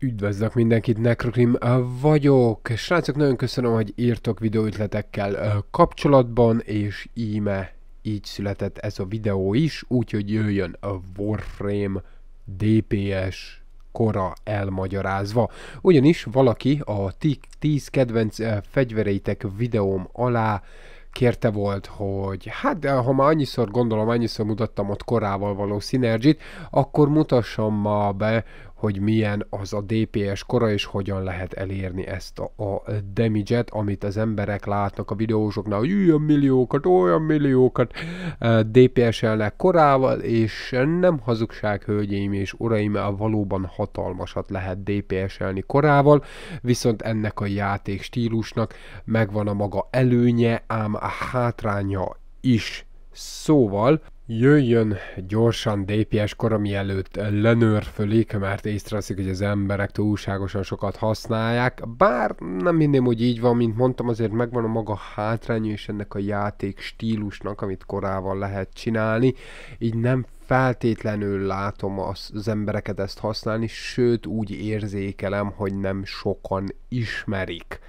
Üdvözlök mindenkit, Necrokrim vagyok. Srácok, nagyon köszönöm, hogy írtok videóütletekkel kapcsolatban, és íme így született ez a videó is, úgyhogy jöjjön a Warframe DPS kora elmagyarázva. Ugyanis valaki a 10 kedvenc fegyvereitek videóm alá kérte volt, hogy hát ha már annyiszor gondolom, annyiszor mutattam ott korával való szinergit, akkor mutassam ma be, hogy milyen az a DPS kora, és hogyan lehet elérni ezt a, a damage-et, amit az emberek látnak a videósoknál, hogy ilyen milliókat, olyan milliókat uh, DPS-elnek korával, és nem hazugság, hölgyeim és uraim, valóban hatalmasat lehet DPS-elni korával, viszont ennek a játék stílusnak megvan a maga előnye, ám a hátránya is. Szóval jöjjön gyorsan DPS kora, mielőtt lenőrfölik, mert észreveszik, hogy az emberek túlságosan sokat használják. Bár nem minden úgy így van, mint mondtam, azért megvan a maga hátránya és ennek a játék stílusnak, amit korával lehet csinálni. Így nem feltétlenül látom az embereket ezt használni, sőt úgy érzékelem, hogy nem sokan ismerik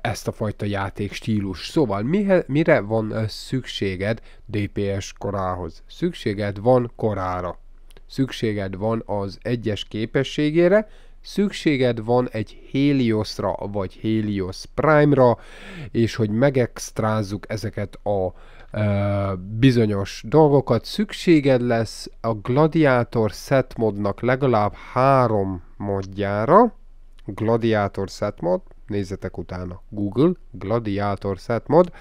ezt a fajta játék stílus. Szóval mire van szükséged DPS korához? Szükséged van korára. Szükséged van az egyes képességére, szükséged van egy Heliosra vagy Helios Prime-ra, és hogy megextrázzuk ezeket a uh, bizonyos dolgokat, szükséged lesz a Gladiator set modnak legalább három modjára, Gladiator set mod, nézzetek utána Google, Gladiator set mod,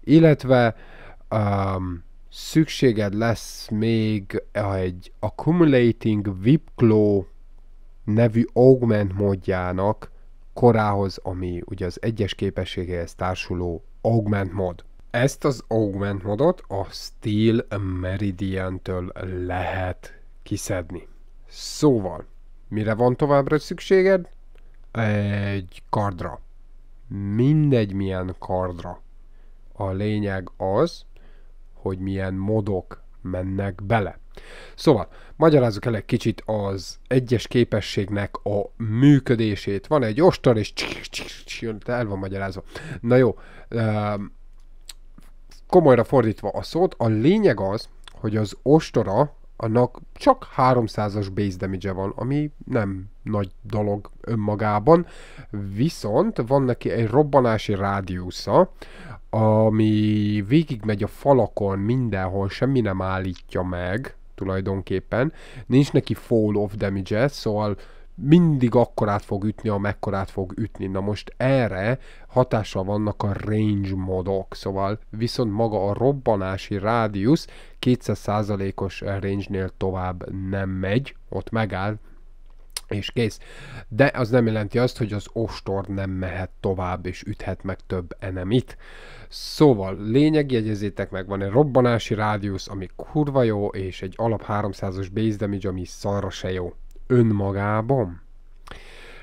illetve um, szükséged lesz még egy Accumulating Claw nevű augment modjának korához, ami ugye az egyes képességéhez társuló augment mod. Ezt az augment modot a Steel Meridian-től lehet kiszedni. Szóval, mire van továbbra szükséged? Egy kardra. Mindegy milyen kardra. A lényeg az, hogy milyen modok mennek bele. Szóval, magyarázzuk el egy kicsit az egyes képességnek a működését. Van egy ostor, és el van magyarázva. Na jó, komolyra fordítva a szót, a lényeg az, hogy az ostora annak csak 300-as base damage van, ami nem nagy dolog önmagában, viszont van neki egy robbanási rádiusza, ami végigmegy a falakon mindenhol, semmi nem állítja meg, tulajdonképpen. Nincs neki fall of damage szóval mindig akkorát fog ütni, amekkorát fog ütni. Na most erre hatással vannak a range modok, szóval viszont maga a robbanási rádiusz 200%-os range-nél tovább nem megy, ott megáll, és kész. De az nem jelenti azt, hogy az ostor nem mehet tovább, és üthet meg több enemit. Szóval, lényeg, jegyezzétek meg, van egy robbanási rádiusz, ami kurva jó, és egy alap 300-os base damage, ami szarra se jó önmagában.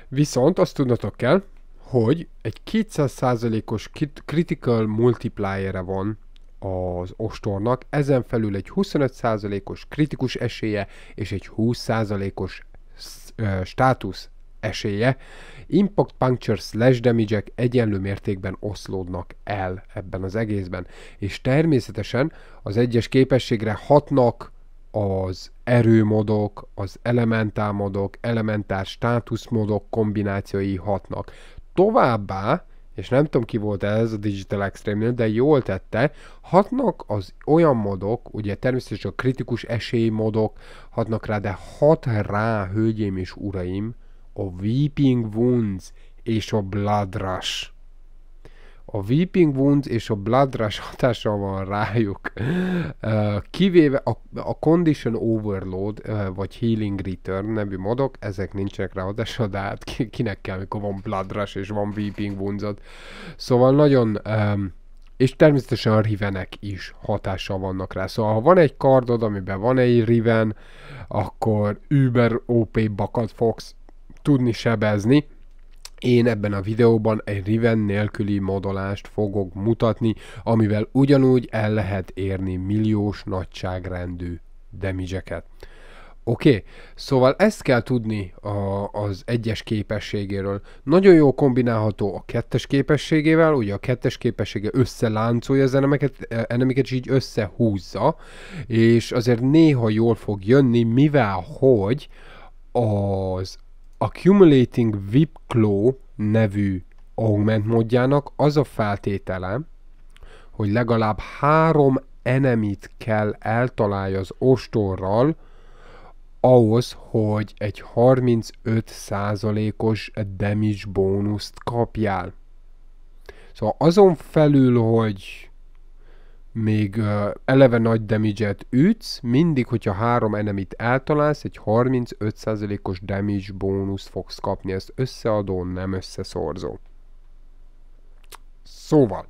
Viszont azt tudnotok kell, hogy egy 200%-os critical multiplier van az ostornak, ezen felül egy 25%-os kritikus esélye és egy 20%-os státusz esélye. Impact Puncture Slash damage egyenlő mértékben oszlódnak el ebben az egészben, és természetesen az egyes képességre hatnak az erőmodok, az elementál modok, elementár státuszmodok kombinációi hatnak. Továbbá, és nem tudom ki volt ez a Digital extreme de jól tette, hatnak az olyan modok, ugye természetesen a kritikus esély modok hatnak rá, de hat rá, hölgyeim és uraim, a Weeping Wounds és a Blood Rush a Weeping Wounds és a Blood Rush hatása van rájuk. Kivéve a, a Condition Overload, vagy Healing Return nevű modok, ezek nincsenek rá hatása, de hát kinek kell, amikor van Blood Rush és van Weeping Wounds-od. Szóval nagyon... és természetesen a rivenek is hatással vannak rá. Szóval ha van egy kardod, amiben van egy riven, akkor Uber OP bakat fogsz tudni sebezni, én ebben a videóban egy Riven nélküli modolást fogok mutatni, amivel ugyanúgy el lehet érni milliós nagyságrendű damage Oké, okay. szóval ezt kell tudni a, az egyes képességéről. Nagyon jó kombinálható a kettes képességével, ugye a kettes képessége összeláncolja az enemeket, enemeket és így összehúzza, és azért néha jól fog jönni, mivel hogy az Accumulating Whip Claw nevű augment módjának az a feltétele, hogy legalább három enemit kell eltalálja az ostorral, ahhoz, hogy egy 35%-os damage bónuszt kapjál. Szóval azon felül, hogy még uh, eleve nagy damage-et ütsz, mindig, hogyha három enemit eltalálsz, egy 35%-os damage bónuszt fogsz kapni. Ezt összeadó, nem összeszorzó. Szóval,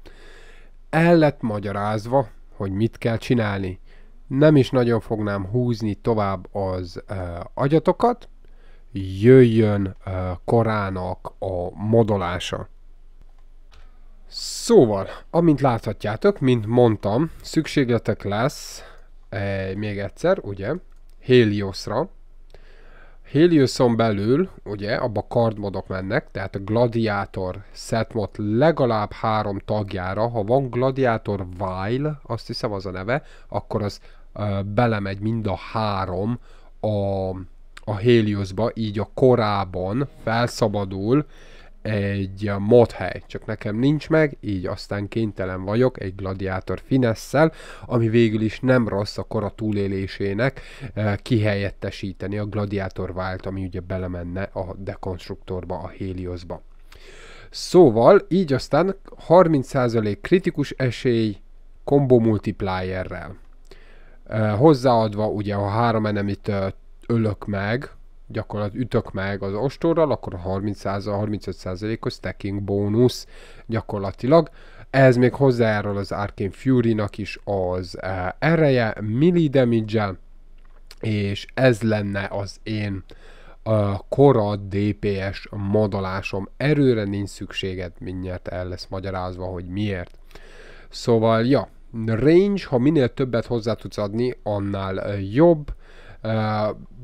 el lett magyarázva, hogy mit kell csinálni nem is nagyon fognám húzni tovább az uh, agyatokat, jöjjön uh, korának a modolása. Szóval, amint láthatjátok, mint mondtam, szükségletek lesz e, még egyszer, ugye, Heliosra. Helioson belül, ugye, abba kardmodok mennek, tehát a Gladiator setmod legalább három tagjára, ha van Gladiator Vile, azt hiszem az a neve, akkor az belemegy mind a három a, a Heliosba, így a korában felszabadul egy modhely, csak nekem nincs meg, így aztán kénytelen vagyok egy gladiátor finesszel, ami végül is nem rossz a kora túlélésének kihelyettesíteni a gladiátor vált, ami ugye belemenne a dekonstruktorba, a Heliosba. Szóval így aztán 30% kritikus esély combo multiplierrel hozzáadva ugye a három enemit ölök meg, gyakorlatilag ütök meg az ostorral, akkor a 30 35%-os stacking bónusz gyakorlatilag. Ez még hozzájárul az Arcane Fury-nak is az ereje, milli damage és ez lenne az én a kora DPS modolásom. Erőre nincs szükséged, mindjárt el lesz magyarázva, hogy miért. Szóval, ja, range, ha minél többet hozzá tudsz adni, annál jobb.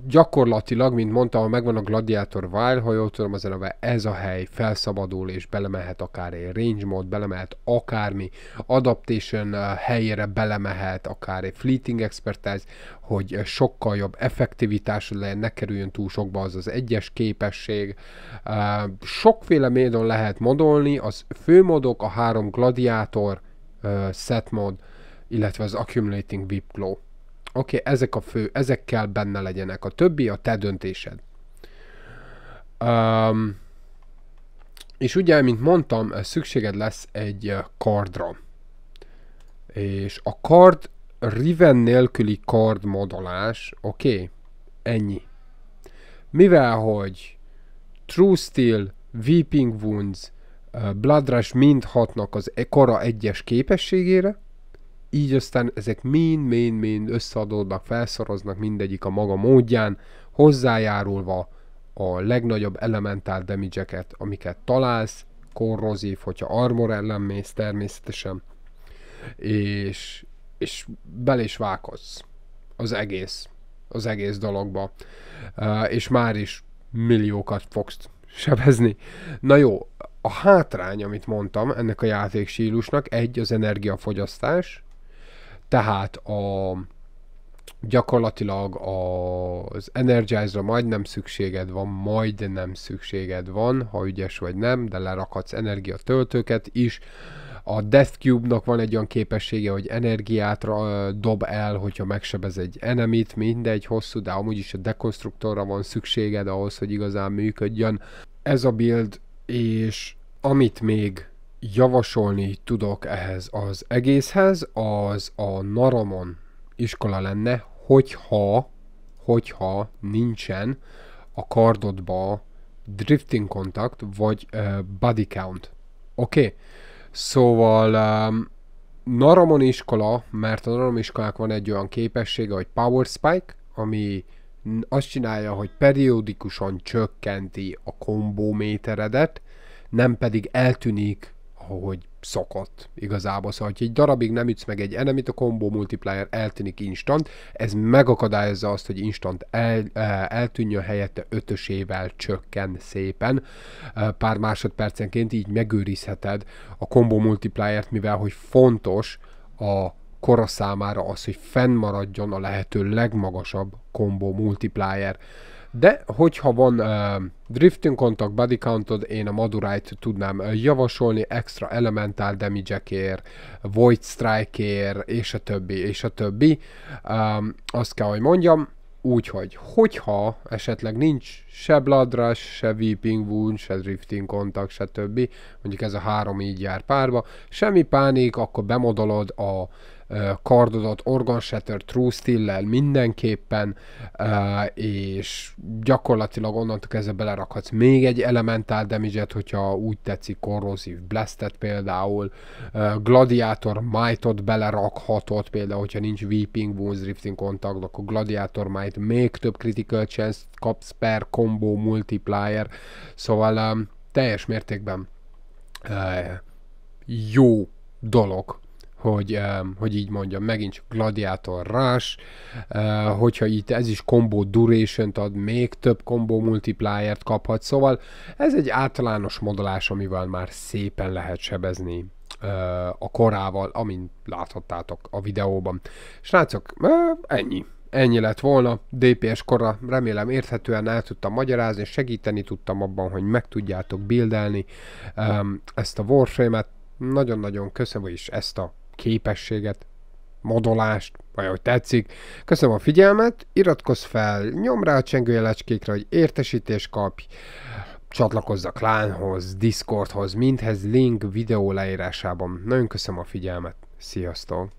Gyakorlatilag, mint mondtam, megvan a Gladiator Wild, ha jól tudom, az neve, ez a hely felszabadul, és belemehet akár egy range mod, belemehet akármi, adaptation helyére belemehet, akár egy fleeting expertise, hogy sokkal jobb effektivitás legyen, ne kerüljön túl sokba az az egyes képesség. Sokféle módon lehet modolni, az főmodok, a három gladiátor, uh, set mod, illetve az accumulating VIP glow. Oké, okay, ezek a fő, ezek kell benne legyenek. A többi a te döntésed. Um, és ugye, mint mondtam, szükséged lesz egy kardra. És a kard Riven nélküli kard modolás, oké, okay, ennyi. Mivel, hogy True Steel, Weeping Wounds, Blood Rush mind hatnak az e- kora egyes képességére, így aztán ezek mind-mind-mind összeadódnak, felszoroznak mindegyik a maga módján, hozzájárulva a legnagyobb elementál damage amiket találsz, korrozív, hogyha armor ellen mész természetesen, és, és bel is vágsz az egész, az egész dologba, és már is milliókat fogsz sebezni. Na jó, a hátrány, amit mondtam ennek a játékstílusnak, egy az energiafogyasztás, tehát a gyakorlatilag az Energize-ra majdnem szükséged van, majdnem szükséged van, ha ügyes vagy nem, de lerakhatsz energiatöltőket is. A Death Cube-nak van egy olyan képessége, hogy energiát dob el, hogyha megsebez egy enemit, mindegy, hosszú, de amúgy is a dekonstruktorra van szükséged ahhoz, hogy igazán működjön. Ez a build, és amit még javasolni tudok ehhez az egészhez, az a Naramon iskola lenne, hogyha, hogyha nincsen a kardodba drifting kontakt, vagy uh, body count. Oké? Okay? Szóval um, Naramon iskola, mert a Naramon iskolák van egy olyan képessége, hogy Power Spike, ami azt csinálja, hogy periódikusan csökkenti a kombó méteredet, nem pedig eltűnik ahogy szokott igazából. Szóval, hogy egy darabig nem ütsz meg egy enemit, a combo multiplier eltűnik instant, ez megakadályozza azt, hogy instant el, eltűnjön helyette ötösével csökken szépen pár másodpercenként, így megőrizheted a combo multipliert, mivel hogy fontos a kora számára az, hogy fennmaradjon a lehető legmagasabb combo multiplier. De hogyha van uh, drifting contact, body countod, én a Madurite tudnám javasolni, extra elemental damage void strike és a többi, és a többi. Um, azt kell, hogy mondjam, Úgyhogy, hogyha esetleg nincs se Blood Rush, se Weeping Wound, se Drifting Contact, se többi, mondjuk ez a három így jár párba, semmi pánik, akkor bemodolod a kardodat Organ Shatter True Still-lel mindenképpen, és gyakorlatilag onnantól kezdve belerakhatsz még egy Elemental damage hogyha úgy tetszik, Corrosive Blastet például, Gladiator Might-ot belerakhatod, például, hogyha nincs Weeping Wounds, Drifting Contact, akkor Gladiator Might még több Critical Chance kapsz per combo multiplier, szóval teljes mértékben jó dolog hogy, hogy így mondjam, megint csak Gladiator Rush, hogyha itt ez is combo duration ad, még több combo multiplier-t kaphat, szóval ez egy általános modolás, amivel már szépen lehet sebezni a korával, amint láthattátok a videóban. Srácok, ennyi. Ennyi lett volna, DPS korra remélem érthetően el tudtam magyarázni, segíteni tudtam abban, hogy meg tudjátok bildelni ezt a Warframe-et. Nagyon-nagyon köszönöm is ezt a képességet, modolást, vagy ahogy tetszik. Köszönöm a figyelmet, iratkozz fel, nyom rá a csengőjelecskékre, hogy értesítés kapj, csatlakozz a klánhoz, Discordhoz, mindhez link videó leírásában. Nagyon köszönöm a figyelmet, sziasztok!